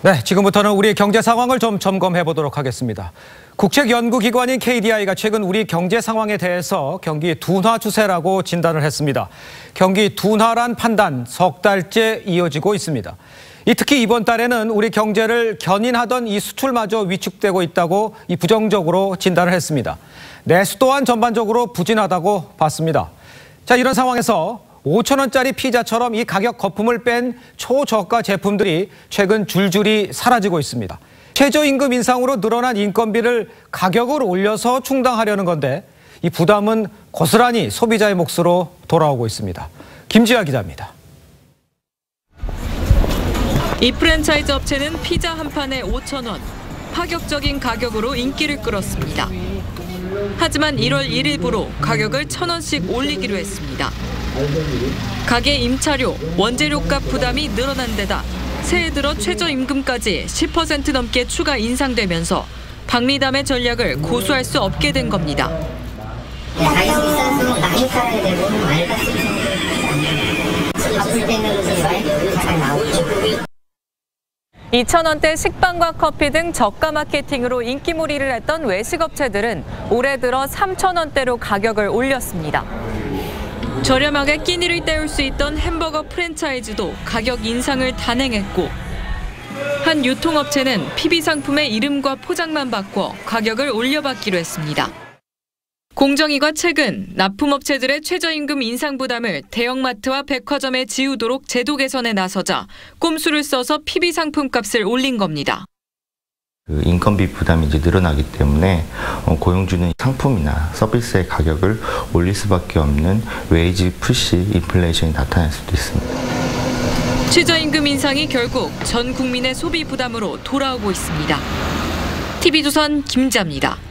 네, 지금부터는 우리 경제 상황을 좀 점검해 보도록 하겠습니다. 국책연구기관인 KDI가 최근 우리 경제 상황에 대해서 경기 둔화 추세라고 진단을 했습니다. 경기 둔화란 판단 석 달째 이어지고 있습니다. 이 특히 이번 달에는 우리 경제를 견인하던 이 수출마저 위축되고 있다고 이 부정적으로 진단을 했습니다. 내수 또한 전반적으로 부진하다고 봤습니다. 자, 이런 상황에서 5천 원짜리 피자처럼 이 가격 거품을 뺀 초저가 제품들이 최근 줄줄이 사라지고 있습니다. 최저임금 인상으로 늘어난 인건비를 가격을 올려서 충당하려는 건데 이 부담은 고스란히 소비자의 몫으로 돌아오고 있습니다. 김지아 기자입니다. 이 프랜차이즈 업체는 피자 한 판에 5천 원, 파격적인 가격으로 인기를 끌었습니다. 하지만 1월 1일부로 가격을 천 원씩 올리기로 했습니다. 가게 임차료, 원재료값 부담이 늘어난 데다 새해 들어 최저임금까지 10% 넘게 추가 인상되면서 박리담의 전략을 고수할 수 없게 된 겁니다. 가격이 비쌀수록 많이 팔아야 되고 많이 팔수록 바쁠 때는 그 많이 잘 나오죠. 2,000원대 식빵과 커피 등 저가 마케팅으로 인기몰이를 했던 외식업체들은 올해 들어 3,000원대로 가격을 올렸습니다. 저렴하게 끼니를 때울 수 있던 햄버거 프랜차이즈도 가격 인상을 단행했고 한 유통업체는 PB 상품의 이름과 포장만 바꿔 가격을 올려받기로 했습니다. 공정위가 최근 납품업체들의 최저임금 인상 부담을 대형마트와 백화점에 지우도록 제도 개선에 나서자 꼼수를 써서 PB 상품 값을 올린 겁니다. 그 인건비 부담이 이제 늘어나기 때문에 어, 고용주는 상품이나 서비스의 가격을 올릴 수밖에 없는 웨이지 푸시 인플레이션이 나타날 수도 있습니다. 최저임금 인상이 결국 전 국민의 소비 부담으로 돌아오고 있습니다. TV조선 김자입니다.